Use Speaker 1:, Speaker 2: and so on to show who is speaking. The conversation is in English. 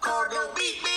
Speaker 1: Cordell beat me.